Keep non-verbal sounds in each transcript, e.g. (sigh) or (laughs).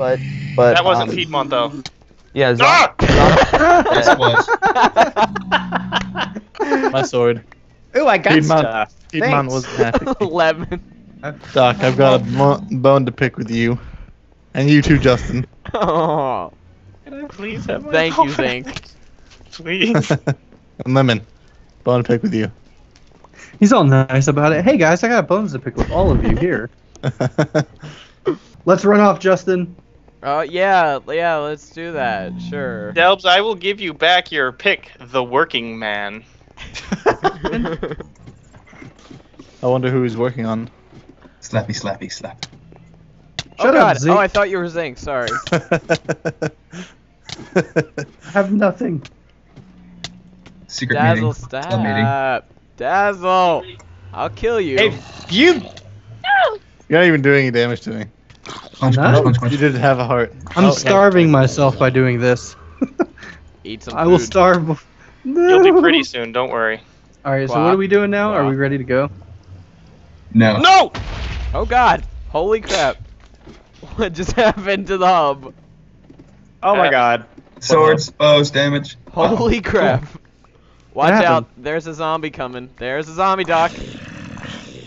but but That wasn't um, Piedmont though. Yeah, Zom- Ah! (laughs) Yes, it was. (laughs) My sword. Ooh, I got Piedmont. stuff. Piedmont Thanks. was happy. (laughs) Lemon. Doc, I've got a mo- bone to pick with you. And you too, Justin. Oh, Can I please have my thank you, moment? Zinc. Please. and Lemon, bone to pick with you. He's all nice about it. Hey guys, I got bones to pick with all of you here. Let's run off, Justin. Oh yeah, yeah. Let's do that. Sure. Delbs, I will give you back your pick, the working man. (laughs) I wonder who he's working on. Slappy, slappy, slap. oh Shut up, God. Zinc. Oh, I thought you were Zinc. Sorry. (laughs) I have nothing. Secret Dazzle, meeting. Club meeting. stop. Dazzle. I'll kill you. Hey, you. No! You're not even doing any damage to me. Punch, No. punch, punch, punch. You didn't have a heart. I'm Oh, starving myself by doing this. (laughs) Eat some. I will food. starve. bef- You'll be pretty soon, don't worry. All right, so what are we doing now? Are we ready to go? No. No! Oh God. Holy crap. (laughs) What just happened to the hub? Oh my Uh, god. Swords, bows, damage. Holy Oh, crap. (laughs) Watch out. There's a zombie coming. There's a zombie, Doc.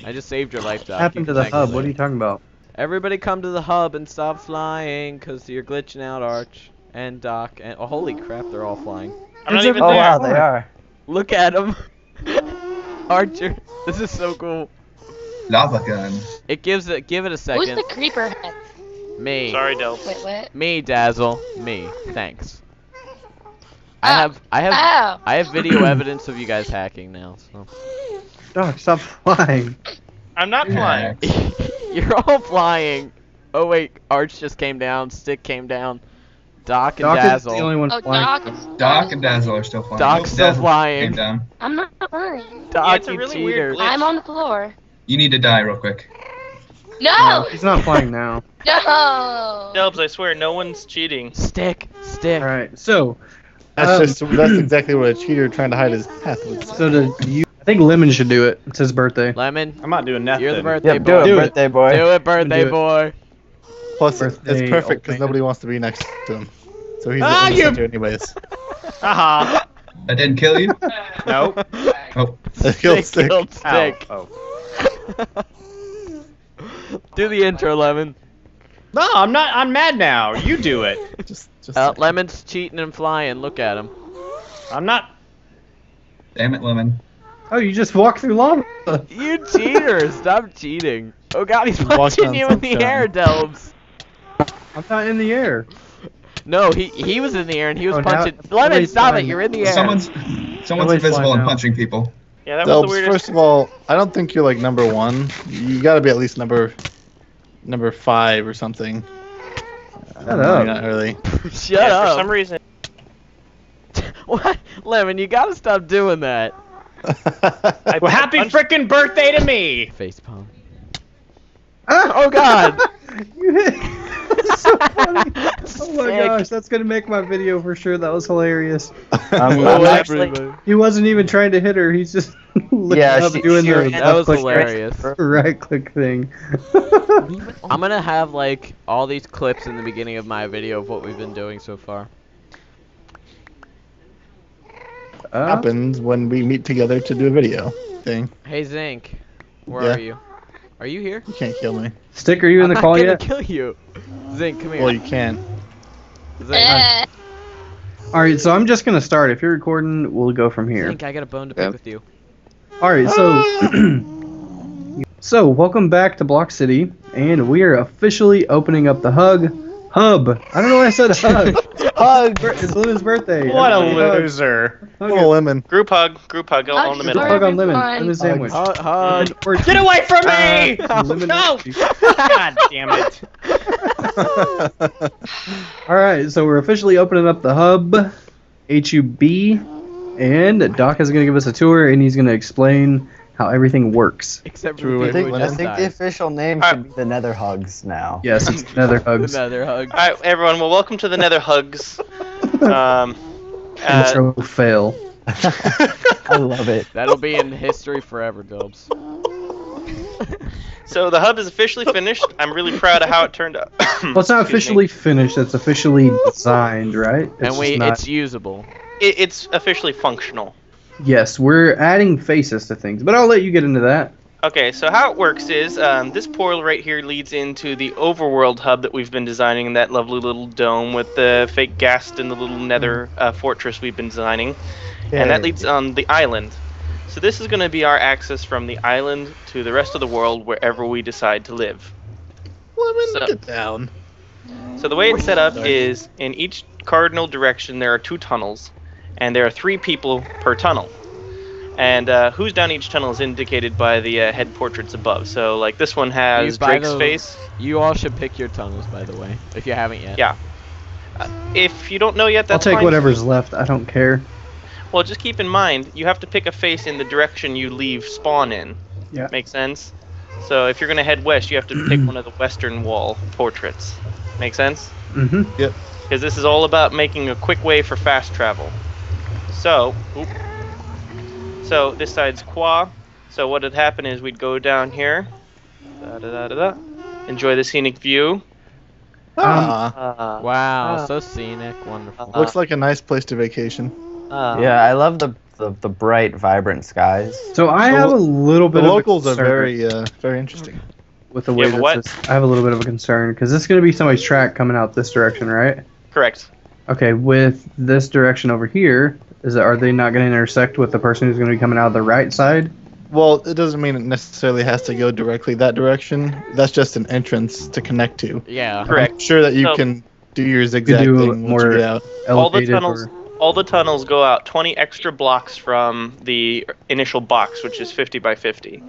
I just saved your life, Doc. What happened to the hub? me What are you talking about? Everybody come to the hub and stop flying, cause you're glitching out, Arch. And Doc. And oh, holy crap, they're all flying. I'm not even oh there. wow, they are. Look at them. (laughs) Archer. This is so cool. Lava gun. It gives it. Give it a second. Who's second. the creeper head? Me. Sorry, Delbs. Wait, what? Me, Dazzle. Me. Thanks. I Oh. have. I have. Oh. I have video (clears throat) evidence of you guys hacking now. So. Doc, stop flying. I'm not flying. (laughs) You're all flying. Oh wait, Arch just came down. Stick came down. Doc and Doc is Dazzle. the only one Oh, flying. Doc Doc and Dazzle are still flying. Doc's still Dazzle flying. Came down. I'm not flying. Doc, Yeah, it's a really weird glitch. I'm on the floor. You need to die real quick. No, No! he's not flying now. (laughs) No! Delbs, I swear, no one's cheating. Stick, stick. All right, so That's Um, just that's exactly what a cheater trying to hide his path would say. so do you? I think Lemon should do it. It's his birthday. Lemon, I'm not doing nothing. you're the birthday Yep, boy. do it, Do it. birthday boy. Do it, birthday Do it. boy. Plus, it's, Birthday it's perfect old because man. nobody wants to be next to him. So he's Ah, the you- center anyways. (laughs) Haha. I didn't kill you. (laughs) nope. (laughs) Oh, It killed Stick. killed Ow. Stick. Oh. do the intro, Lemon. No, I'm not. I'm mad now. You do it. Just, just Uh, Lemon's cheating and flying. Look at him. I'm not. damn it, Lemon. Oh, you just walk through lava. You cheater! Stop cheating. Oh god, he's He's punching on you in the sunshine. air, Delbs. I'm not in the air. No, he he was in the air and he was Oh, now- punching. Lemon, nobody's stop it! You're in the air. Someone's someone's Nobody's invisible and now. punching people. Yeah, that was the weirdest. first of all, I don't think you're like number one. You got to be at least number number five or something. Shut up. Not really. (laughs) Shut yeah, up. For some reason, (laughs) what? Lemon, you gotta stop doing that. I Well, happy punched- frickin' birthday to me. Facepalm. Ah! Oh god. (laughs) you hit. That's so funny. Oh my Sick. gosh, that's gonna make my video for sure. That was hilarious. Well, I'm actually, everybody- He wasn't even trying to hit her. He's just (laughs) looking Yeah, up she- doing she the That was click hilarious. (laughs) right click thing. I'm gonna have like all these clips in the beginning of my video of what we've been doing so far. Uh, happens when we meet together to do a video thing. Hey Zinc, where Yeah. are you? Are you here? You can't kill me. Stick, are you in the I'm call not gonna yet? kill you. Zinc, come here. Well, you can. Zinc. All right, so I'm just gonna start. If you're recording, we'll go from here. Zinc, I got a bone to pick Yep. with you. All right, so (clears throat) so welcome back to Block City, and we are officially opening up the hug hub. I don't know why I said hug. (laughs) hug. it's Lemon's birthday. What a Everybody hug. loser. Hug it. lemon. group hug, group hug Hug on the for middle. Hug on lemon. everyone. Lemon sandwich. Hug, hug. Or- Get away from me! Uh, (laughs) no! God damn it. (laughs) All right, so we're officially opening up the hub, HUB, and Doc is gonna give us a tour, and he's gonna explain how everything works. Except for True, the I think- I think the official name should be the Nether Hugs now. Yes, it's (laughs) Nether hugs. Another hug. All right, everyone. Well, welcome to the Nether Hugs. (laughs) Um, uh, fail. (laughs) I love it. That'll be in history forever, Dubs. So the hub is officially finished. I'm really proud of how it turned out. (coughs) Well, it's not Excuse me. officially finished. It's officially designed, right? It's and we, not- it's usable. It, it's officially functional. Yes, we're adding faces to things, but I'll let you get into that. Okay, so how it works is um, this portal right here leads into the overworld hub that we've been designing in that lovely little dome with the fake ghast and the little nether uh, fortress we've been designing. And that leads on the island. So this is going to be our access from the island to the rest of the world wherever we decide to live. Lemon, So- get down. So the way it's set up is in each cardinal direction there are two tunnels, and there are three people per tunnel. And uh, who's down each tunnel is indicated by the uh, head portraits above. So like this one has These by Drake's the- face. You all should pick your tunnels, by the way, if you haven't yet. Yeah. Uh, if you don't know yet, I'll take fine. whatever's left. I don't care. Well, just keep in mind you have to pick a face in the direction you leave spawn in. Yeah. Make sense? So if you're gonna head west, you have to pick (clears throat) one of the western wall portraits. Make sense? Mm-hmm. Yep. Because this is all about making a quick way for fast travel. So, oop. so this side's Qwa. So what would happen is we'd go down here, da, da, da, da, da, enjoy the scenic view. Ah, Uh, Wow, Ah. so scenic, wonderful. Uh, looks like a nice place to vacation. uh, Yeah, I love the, the, the bright, vibrant skies. So I So have a little The bit locals of are a concern very, uh, very interesting. with the You way have a this. I have a little bit of a concern because this is going to be somebody's track coming out this direction, right? Correct. Okay, with this direction over here, is it, are they not going to intersect with the person who's going to be coming out of the right side? Well, it doesn't mean it necessarily has to go directly that direction. That's just an entrance to connect to. Yeah. Correct. I'm sure that you So- can do your zigzag do thing once more- you get out. All the tunnels, or all the tunnels go out 20 extra blocks from the initial box, which is 50 by 50.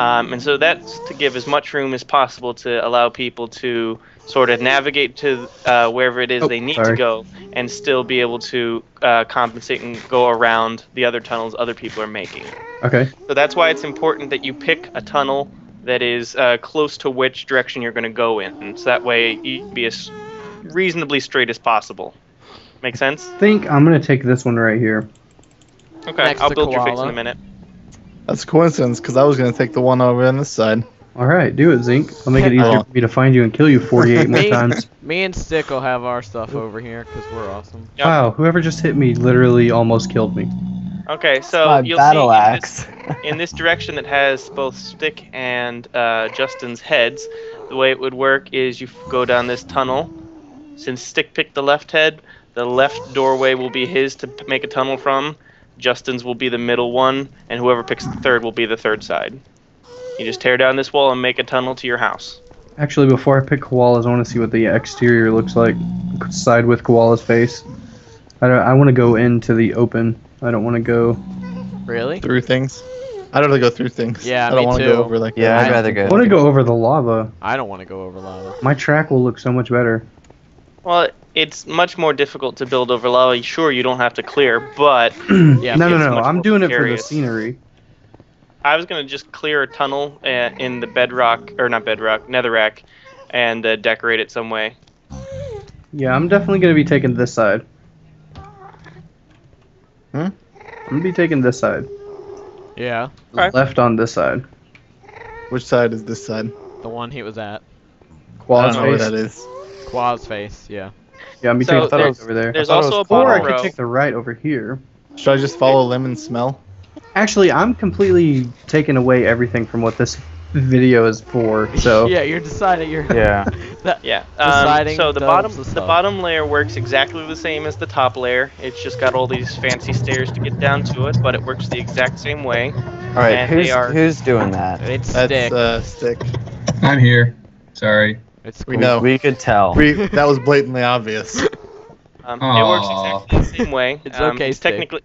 Um, and so that's to give as much room as possible to allow people to sort of navigate to uh, wherever it is Oh, they need to go and still be able to uh, compensate and go around the other tunnels other people are making. okay. So that's why it's important that you pick a tunnel that is uh, close to which direction you're going to go in. So that way you can be as reasonably straight as possible. Make sense? I think I'm going to take this one right here. Okay, Next I'll to build your fix in a minute. That's a coincidence because I was gonna take the one over on this side. All right, do it, Zinc. I'll make it easier Oh. for me to find you and kill you 48 more (laughs) Me- times. Me and Stick will have our stuff over here because we're awesome. Yep. Wow, whoever just hit me literally almost killed me. Okay, so My you'll battle see in this, (laughs) in this direction that has both Stick and uh, Justin's heads, the way it would work is you go down this tunnel. Since Stick picked the left head, the left doorway will be his to make a tunnel from. Justin's will be the middle one, and whoever picks the third will be the third side. You just tear down this wall and make a tunnel to your house. Actually, before I pick koalas, I want to see what the exterior looks like. Side with koala's face. I, don't, I want to go into the open. I don't want to go. Really? Through things. I don't want to go through things. Yeah, I don't me wanna go over like Yeah, that. I'd rather go. I want to go over the lava. I don't want to go over lava. My track will look so much better. Well, it's much more difficult to build over lava. Sure, you don't have to clear, but (clears throat) Yeah, no, no, it's no. I'm more doing it for the scenery. I was gonna just clear a tunnel uh, in the bedrock, or not bedrock, netherrack, and uh, decorate it some way. Yeah, I'm definitely gonna be taking this side. Hmm? I'm gonna be taking this side. Yeah, Okay. Left on this side. Which side is this side? the one he was at. I Quad's don't know what face. that is. Qwa's face, yeah. Yeah, I'm be So taking there's- those over there. There's thought it also a was Or I could row. take the right over here. Should I just follow lemon smell? Actually, I'm completely taking away everything from what this video is for. (laughs) So yeah, you're deciding. You're Yeah. (laughs) that, Yeah. Um, Deciding so the bottom and the bottom layer works exactly the same as the top layer. It's just got all these fancy stairs to get down to it, but it works the exact same way. All right, And who's they are- who's doing that? it's That's stick. uh, stick. I'm here. Sorry. It's we cool. know. We could tell. We that was blatantly obvious. (laughs) Um, it works exactly the same way. It's um, okay, It's Stick. technically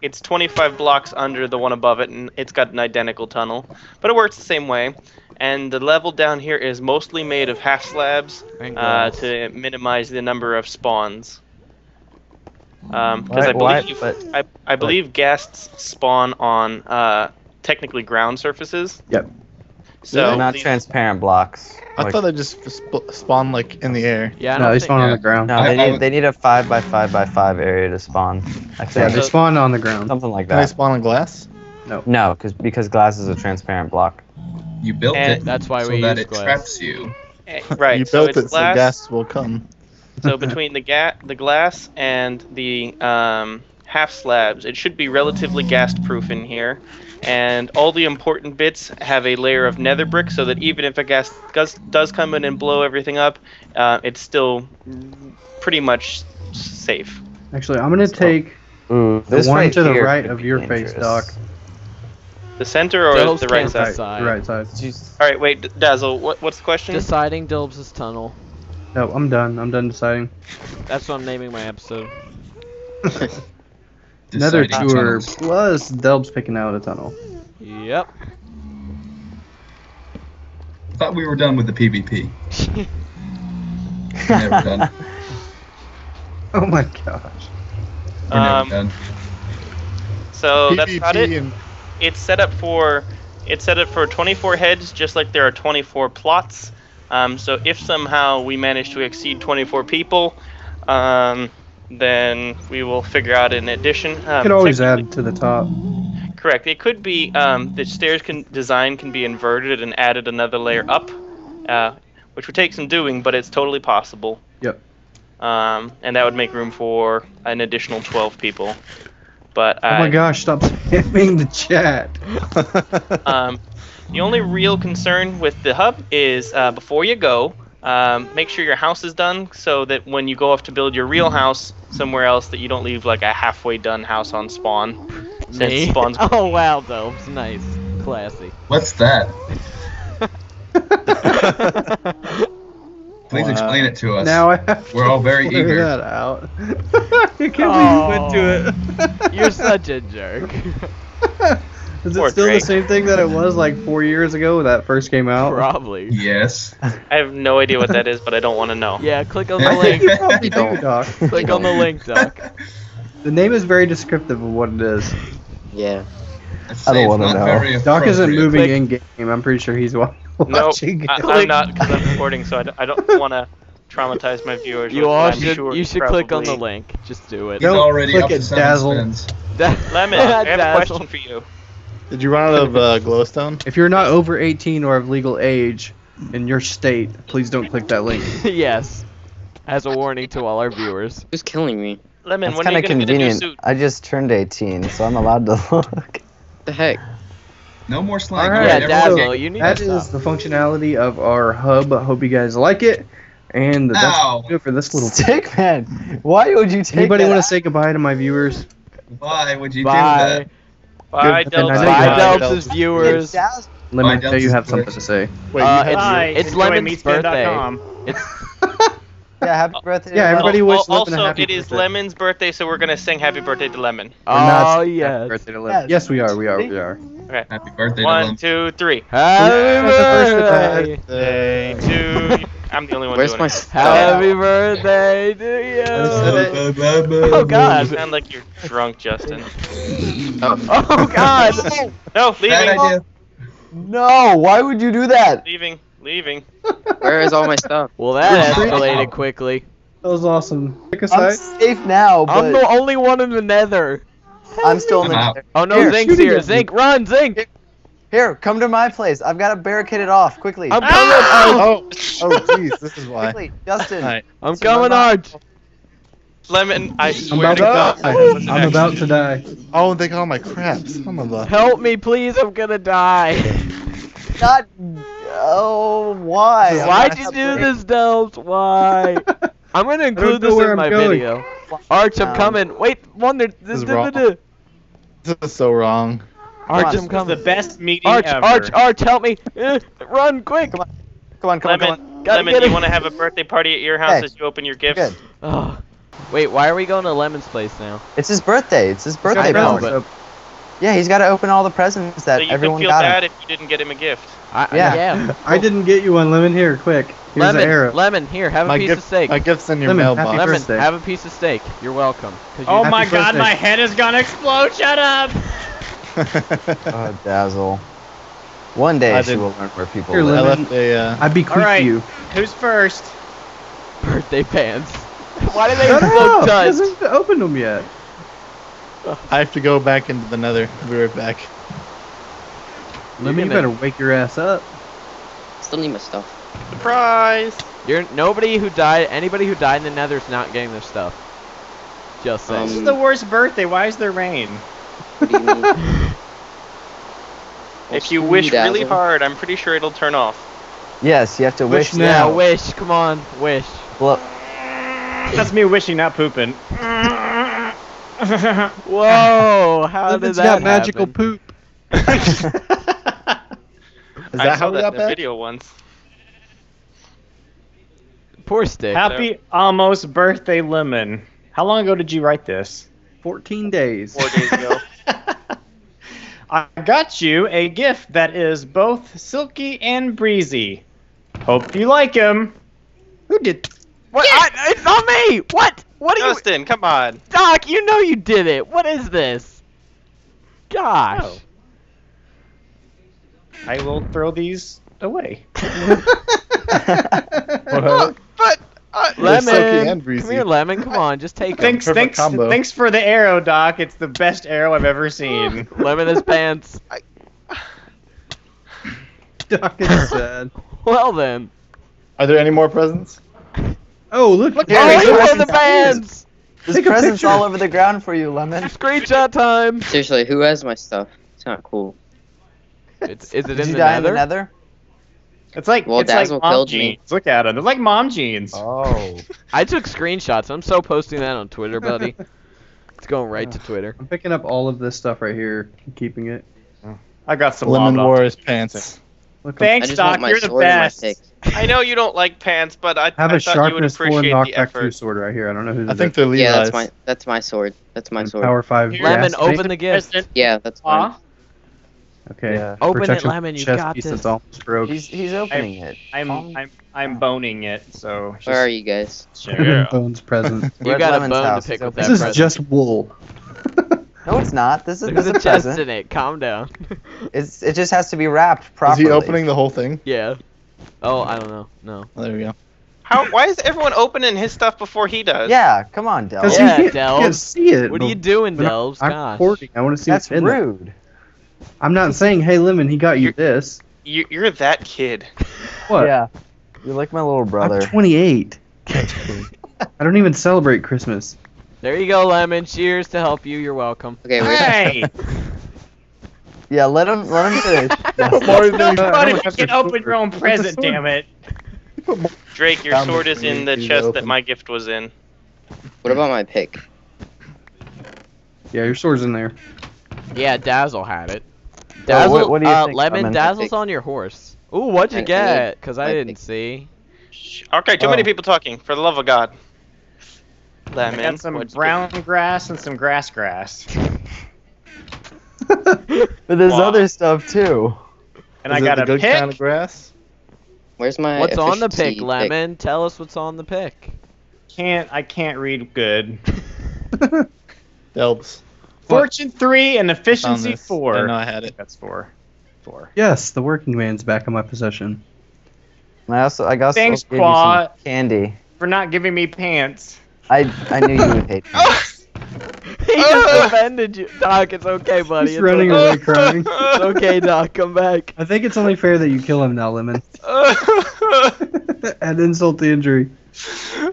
it's 25 blocks under the one above it, and it's got an identical tunnel, but it works the same way. And the level down here is mostly made of half slabs uh, to minimize the number of spawns. Um, because I Why- why- believe but I, I believe ghasts spawn on uh, technically ground surfaces. Yep. So They're not the- transparent blocks. I Like- thought they just sp- spawn like in the air. yeah, no, don't they think- spawn on the ground. No, they I need would- they need a five by five by five area to spawn. I Yeah, they So- spawn on the ground. something like that. Can they spawn on glass? No, No, because because glass is a transparent block. You built And it That's why so we that use it glass. traps you. Eh, Right. you so built it's it glass. so ghast will come. So (laughs) between the ga- the glass and the um, half slabs, it should be relatively ghast proof in here. And all the important bits have a layer of nether brick, so that even if a ghast does, does come in and blow everything up, uh, it's still pretty much safe. Actually, I'm gonna take Ooh, the this one right to the right of be your face. Doc. The center or Delbs the right side? decide. The right side. Jeez. All right, wait, D- Dazzle. What, what's the question? Deciding Delbs' tunnel. No, I'm done. I'm done deciding. That's what I'm naming my episode. (laughs) (laughs) Nether Deciding tour tunnels. plus Delb's picking out a tunnel. Yep. Thought we were done with the PvP. (laughs) Never done. (laughs) Oh my gosh. We're Um, never done. so that's about it. and it's set up for it's set up for 24 heads, just like there are 24 plots. Um, so if somehow we manage to exceed 24 people, um, then we will figure out an addition. Um, You could always add to the top. Correct. It could be um, the stairs can design can be inverted and added another layer up, uh, which would take some doing, but it's totally possible. Yep. Um, and that would make room for an additional 12 people. But Oh my gosh, stop spamming the chat. (laughs) Um, the only real concern with the hub is uh, before you go, um, make sure your house is done so that when you go off to build your real house somewhere else, that you don't leave like a halfway done house on spawn. Since Me? spawn's (laughs) Oh wow, Delbs. Nice. Classy. What's that? Please Wow. explain it to us. now I have We're to all very figure eager. that out. (laughs) I can't believe you went to it. You're such a jerk. (laughs) Is Poor it still Drake. the same thing that it was like four years ago when that first came out? Probably. Yes. I have no idea what that is, but I don't want to know. Yeah, click on the (laughs) link. You probably do, Doc. click on the link, Doc. The name is very descriptive of what it is. Yeah. I don't wanna know. very Doc isn't moving Click. in game. I'm pretty sure he's wa- No, (laughs) watching. I, I'm not because I'm recording, so I don't (laughs) want to traumatize my viewers. You all I'm should. sure you is should click on the link. Just do it. He's Don't already click up it, Dazzle. spins. Lemon, I have a question for you. Did you run out of uh, glowstone? If you're not over 18 or of legal age in your state, please don't click that link. (laughs) yes. As a warning to all our viewers. Who's killing me? Lemon, That's are kind you of gonna get a new convenient. suit? I just turned 18, so I'm allowed to (laughs) look. The heck? No more slang. All right, Yeah, Everyone- Dazzle, you need That to is stop. the functionality of our hub. I hope you guys like it. And that's Ow. good for this little. (laughs) Stick man, why would you take Anybody that want to say goodbye to my viewers? Why would you Bye. Bye, Good- and I Delta. Bye, you Delbs' viewers. Daz- Let me Bye, know you have something to say. Wait, Uh, it's- Bye. it's Lemon's meatspin.com. It's (laughs) Yeah, happy birthday. Yeah, everybody Lemon. wish Al- Lemon a also, happy it is birthday. Lemon's birthday, so we're gonna sing happy birthday to Lemon. Oh saying happy yes. birthday to Lemon. Yes. Yes, we are. We are. We are. Okay. Happy birthday to One, Lem. two, three. Happy birthday. birthday. Two. I'm the only one Where's doing my it. stuff? Happy birthday to you. Oh You God. sound like you're drunk, Justin. Oh, oh God. (laughs) No, Bad leaving, idea. No, why would you do that? leaving, leaving. Where is all my stuff? (laughs) Well, that Where's my- escalated quickly. That was awesome. Pick a I'm safe now, but I'm the only one in the Nether. I'm still in I'm out. the. Oh no, Here, Zinc's here. Zinc, run, Zinc. Here, come to my place. I've got to barricade it off quickly. I'm ah! coming. oh, oh, (laughs) oh, jeez, this is why. quickly, Justin. Alright. I'm So coming, remember- Arch. Lemon, I I'm swear about to to God. die. that was an I'm about to accident. die. Oh, they got all my crap. Some of the. Help me, please. I'm gonna die. God. Oh, why? Why'd you happy. do this, Delbs? Why? (laughs) I'm gonna include this in I'm my going. video. Arch, I'm coming. Wait, Wonder. This is wrong. This is so wrong. Arch, on. I'm This the best meeting Arch, ever. Arch, Arch, help me. Eh, run, quick. Come on. Come on, come on, come on. Lemon, Gotta Lemon, get you want to have a birthday party at your house Hey. as you open your gifts? Good. Oh. Wait, why are we going to Lemon's place now? It's his birthday. It's his birthday I know, party. but- Yeah, he's got to open all the presents that So you can everyone feel got bad if you didn't get him a gift. I, Yeah. yeah. (laughs) I didn't get you one, Lemon. Here, quick. Here's Lemon, arrow. Lemon, here, have a piece gift, of steak. my gift's in your Lemon, mailbox. happy Lemon, birthday. have a piece of steak. You're welcome. 'Cause Oh my god, birthday. my head is gonna explode. Shut up. (laughs) (laughs) Oh, Dazzle. One day I she did- will learn where people Here, live. I Lemon. left a. Uh, I bequeath Alright. you. Who's first? birthday pants. (laughs) Why do they Shut look up! He touch? hasn't opened them yet. I have to go back into the nether. I'll be right back. Lemon, you gonna- better wake your ass up. still need my stuff. Surprise! You're nobody who died. Anybody who died in the Nether is not getting their stuff. Just saying. This is Um, the worst birthday. Why is there rain? (laughs) What do you mean? Well, If you screw wish really hard, I'm pretty sure it'll turn off. Yes, you have to Wish wish, yeah, now. wish. Come on, wish. Blow- That's me wishing, not pooping. (laughs) Whoa! How did Lemon's that got magical happen? poop. (laughs) Is I that saw how we that got in a video once. Poor stick. Happy almost birthday, Lemon. How long ago did you write this? 14 days. Four days ago. (laughs) I got you a gift that is both silky and breezy. Hope you like him. Who did? What? I, it's not me. What? What are you? Justin, come on. Doc, you know you did it. What is this? Gosh. Oh. I will throw these away. (laughs) What? But uh, Lemon, come here, Lemon. Come on, just take them. Thanks, Perfect thanks, combo. thanks for the arrow, Doc. It's the best arrow I've ever seen. (laughs) Lemon his pants. (laughs) Doc is sad. (laughs) Well then. Are there any more presents? Oh, look. Look Oh, at he the pants. There's Take presents all over the ground for you, Lemon. Screenshot time. Seriously, who has my stuff? It's not cool. It's, is it Did in you the die nether? in the nether? It's like Well, it's like mom killed me. jeans. Look at them. They're like mom jeans. Oh. (laughs) I took screenshots. I'm so posting that on Twitter, buddy. (laughs) it's going right to Twitter. I'm picking up all of this stuff right here and keeping it. I got some Lemon lava. wore pants. Look, I'm- Thanks, Doc. You're the sword and my best. (laughs) I know you don't like pants, but I, I have I a thought you would sharpness four appreciate the knockback two sword right here. I don't know who's I think they're Levi's. Yeah, that's my that's my sword. That's my sword. Power five. Lemon, open the gift. Yeah, that's mine. Aw, Okay. Yeah. Open it, Lemon, you chest got piece this. almost broke. He's he's opening it. I'm Calm- I'm I'm boning it. So Where are you guys? Sure. Bones present. (laughs) You at got a bone house. to pick He's with opening that this is present. just wool. (laughs) No, it's not. This is There's this a is a chest present. in it. Calm down. (laughs) It's it just has to be wrapped properly. Is he opening the whole thing? yeah. Oh, I don't know. No. Oh, there we go. How? Why is everyone opening his stuff before he does? Yeah, come on, Del. Yeah, you Delves. see it. What are you doing, but I'm- Delves? I'm Gosh. recording. I want to see That's what's in there. rude. I'm not saying, hey, Lemon, he got you You're- this. You, you're that kid. (laughs) What? Yeah. You're like my little brother. I'm 28. (laughs) I don't even celebrate Christmas. There you go, Lemon. Cheers to help you. You're welcome. Okay, where's Hey, (laughs) Yeah, let him let him finish. Put more it's no than- fun if you can open your own present. Damn it. Drake, your Down sword the is in the you chest that my gift was in. what about my pick? Yeah, your sword's in there. Yeah, Dazzle had it. Well, Dazzle, what- what do you uh, think, Lemon, Lemon? Dazzle's on your horse. Ooh, what'd you I- I get? Because I didn't pick. see. Okay, too many Oh. people talking. For the love of God. I Lemon. got some what'd you brown grass and some grass grass. (laughs) But there's Wow. other stuff too. And Is I got a good pick. kind of grass? Where's my What's on the efficiency pick, Lemon? Tell us what's on the pick. Can't I can't read good. (laughs) (laughs) Delbs. Fortune three and efficiency this. four. I know I had it. That's four. Four. Yes, the working man's back in my possession. And I also I got Thanks, gave you some Quad. candy. For not giving me pants. I I knew you would hate me. (laughs) he just (laughs) offended you. Doc, it's okay, buddy. He's It's running okay. away crying. (laughs) It's okay, Doc. Come back. I think it's only fair that you kill him now, Lemon. Add insult to injury.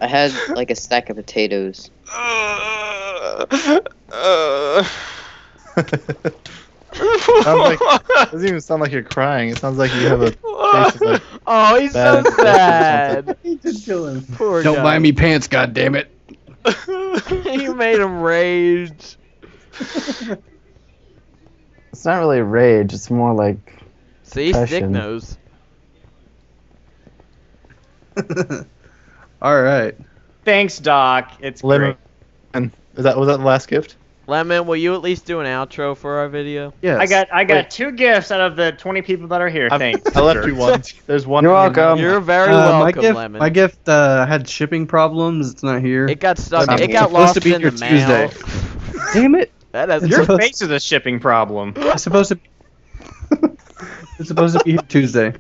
I had like a stack of potatoes. sounds like doesn't even sound like you're crying. It sounds like you have a (laughs) face of like Oh, he's Bad so sad. (laughs) He just kill him. Poor Don't guy. buy me pants, God damn goddammit. (laughs) you made him rage. It's not really rage. It's more like See, Stick Passion. Knows. All right. Thanks, Doc. It's lemon. great. And is that was that the last gift? Lemon, will you at least do an outro for our video? Yes. I got I got Wait. two gifts out of the twenty people that are here. I've- Thanks. I left you one. (laughs) There's one. You're welcome. You're very Uh, my welcome, gift, Lemon. my gift uh, had shipping problems. It's not here. It got stuck. Lemon, It it's got lost to be in here the mail. (laughs) Damn it! that has Your supposed- face is a shipping problem. It's supposed to. it's supposed to be here Tuesday.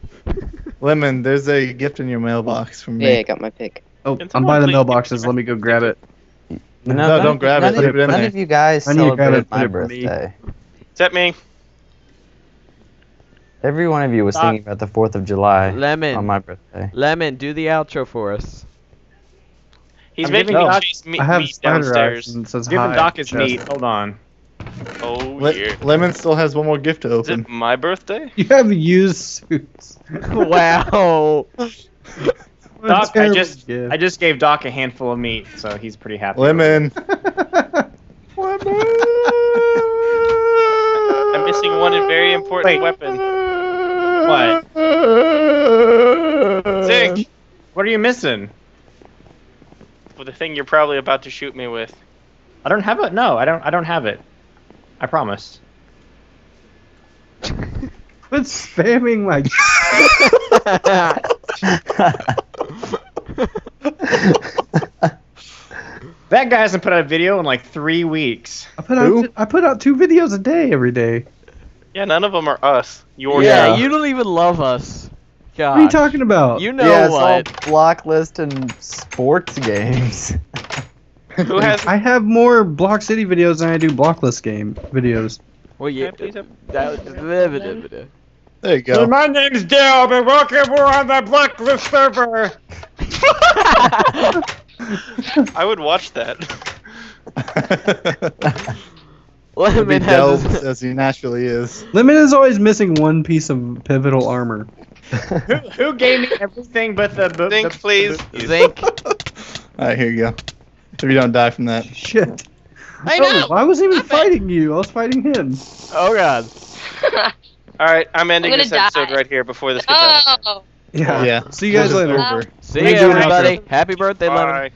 Lemon, there's a gift in your mailbox from me. Yeah, I got my pick. Oh, Can I'm by the mailboxes. Let me go grab it. no, No, none don't grab it, None, put of, it in none there. of you guys I need to grab celebrated it, my it me. birthday. Is that me? Every one of you was Doc. thinking about the Fourth of July Lemon. on my birthday. Lemon, do the outro for us. He's I'm making giving me Doc- chase me, I have meat downstairs. eyes and it says Giving hi, Doc his meat. Hold on. Oh Le- yeah. Lemon still has one more gift to Is open. it my birthday? You have used suits. (laughs) wow. (laughs) What a Doc, I just gift. I just gave Doc a handful of meat, so he's pretty happy. Lemon. (laughs) I'm missing one very important Wait. weapon. What? Zinc. What are you missing? For the thing you're probably about to shoot me with. I don't have it. No, I don't. I don't have it. I promise. (laughs) Quit spamming my. (laughs) That guy hasn't put out a video in like three weeks. I put Who? out I put out two videos a day every day. Yeah, none of them are us. Yours. yeah, Yeah. you don't even love us. God. What are you talking about? You know yeah, it's what? all block list and sports games. (laughs) Who has? I have more Block City videos than I do Blocklist game videos. Well, yeah. Yeah, please have- that- There you go. my name's Dale, and welcome we're on the blacklist server. I would watch that. (laughs) He'll be Lemon delved has. as he naturally is. Lemon is always missing one piece of pivotal armor. who, who gave me everything but the the, Think, the- please. Zinc. Alright, here you go. If you don't die from that. Shit. I Oh, I wasn't even fighting you. I was fighting him. Oh god. (laughs) All right, I'm ending I'm this episode die. right here before this gets out. of. Oh. Yeah. Yeah. See you guys later. over. Uh, See you, you, everybody. Happy birthday, Lemon. Bye.